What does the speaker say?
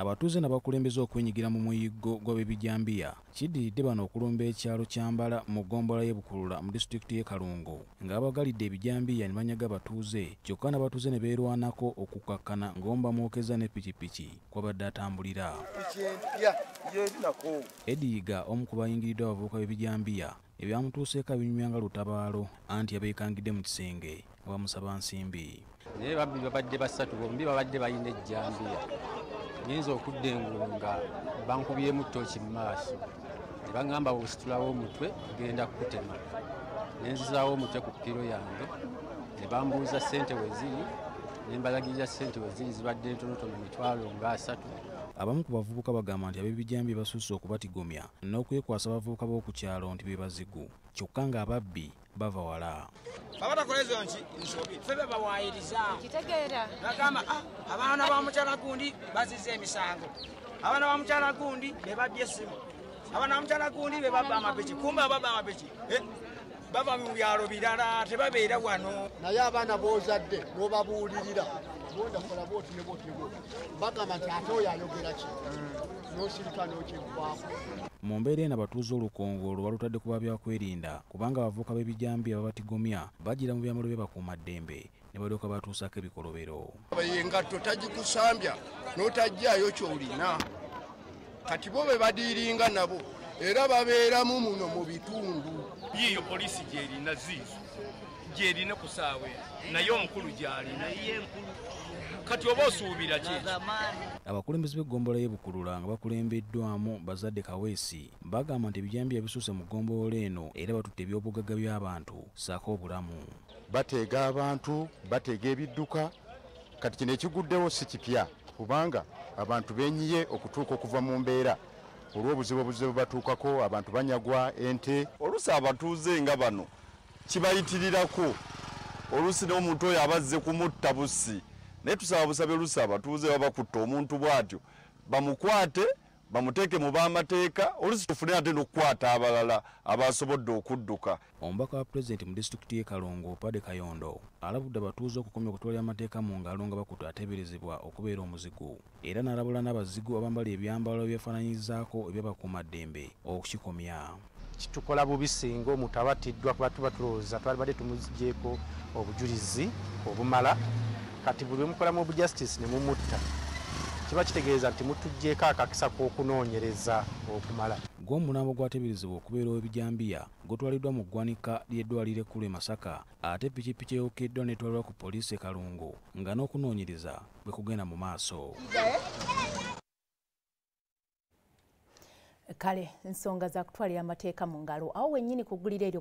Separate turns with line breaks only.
abatuuze nabakulembeza okwenyigira mu muyiggo gw'ab'ebijambiya. Kiddiridde bano okulumba ekyalo kyambala mu ggombola y'e bukulula mu disitulikiti y'e kalungu nga babagalidde ebijambiya ne banyaga abatuuze kyokka n'abatuuze ne beerwanako okukkakkana ng'omu bamwokeza ne pikipiki kwabadde atambulira. Ediyiga omu ku bayingiriddwa abavubuka b'ebijambiya ebyamutuuseeko binyumya nga lutabaalo anti yabeekangidde mu kisenge nga bamusaba nsimbi.
Naye babbi babadde basatu bombi babadde balina ejjambiya nyinza okudda engulu nga bankubyemu ttooki mu maaso ne baŋŋamba bwositulawo omutwe genda kukutema. Ne nzizaawo omutwe ku ppiro yange ne bambuuza ssente we ziri ne mbalagirira ssente we ziri zibadde ntonotono mitwalo nga asatu.
Abamu ku bavubuka bagamba nti ab'ebijambiya basusse okubatigomya n'okwekwasa abavubuka b'oku kyalo nti be bazigu. Kyokka ng'ababbi bava wala.
Babatakolezo nki nsobi. Ffe bebawayiriza
kitegeera.
Bagamba "Ah, abaana ba mukyala gundi baziza emisango. Abaana ba mukyala gundi bebadya essimu. Abaana ba mukyala gundi bebabba amapiki kumbe ababba amapiki eh, bava mu byalo birala tebabeera wano.
Naye abaana b'ozadde n'obabuulirira bondakola booti ne booti ne booti bagamba nti ate oyo ayogera ki? N'osirika n'okiggwako
mu mbeera eno abatuuze olukongolo balutadde ku babyakwerinda kubanga abavubuka b'ebijambiya babatigomya bagira mu byamalo byebakuumaddembe ne balyoka batuusako ebikolobero.
Engatto tagikusambya n'otajjayo kyolina. Kati bo be badiiringa nabo era babeeramu muno mu bitundu.
Yiyo polisi gyerina ziizo gyerina ku saawa eno naye omukulu gyalina. Kati oba osuubira kiki
abakulembeze b'eggombola y'e bukulula nga bakulembeddwamu bazadde kaweesi bagamba nti ebijambiya bisuuse mu ggombolola eno era batutte ebyobugagga by'abantu saako obulamu.
Bateega abantu bateega ebidduka. Kati kino ekiguddewo si kipya kubanga abantu benyiye okutuuka okuva mu mbeera olw'obuzibu obuzibu batuukako abantu banyagwa ente.
Oluusi abatuuze nga bano kibayitirirako oluusi n'omuntu oyo abazze kumutta bussi. Naye tusaba busabe oluusi abatuuze babakutta omuntu bw'atyo. Bamukwate bamuteeke mu b'amateeka oluusi tufune ate n'okukwata abalala abasobodde okudduka.
Omubaka wa pulezidenti mu disitulikiti y'e kalongo pade kayondo alabudde abatuuze okukomya okutwalira amateeka mu ngalo nga bakutu ateeberezebwa okubeera omuzigu era n'alabula n'abazigu abambala ebyambalo byefaananyizaako ebyabakuumaddembe okukikomya.
Kitukola bubi singa omuntu abatiddwa kuba tuba tulowooza twalibadde tumuzigyeko obujulizi obumala. Kati buli bwemukolamu obujusitice ne mumutta kiba kitegeeza nti mutugyeko akakisa k'okunoonyereza okumala.
Gw'omulambo gwateeberezebwa okubeera ow'ebijambiya gutwaliddwa mu ggwanika ly'eddwaliro ekkulu e masaka ate pikipiki eyokeddwa n'etwalibwa ku poliisi e kalungu nga n'okunoonyereza bwe kugenda mu maaso.
Kale ensonga za kutwalira amateeka mu ngalo. Awo wennyini kugulira eryo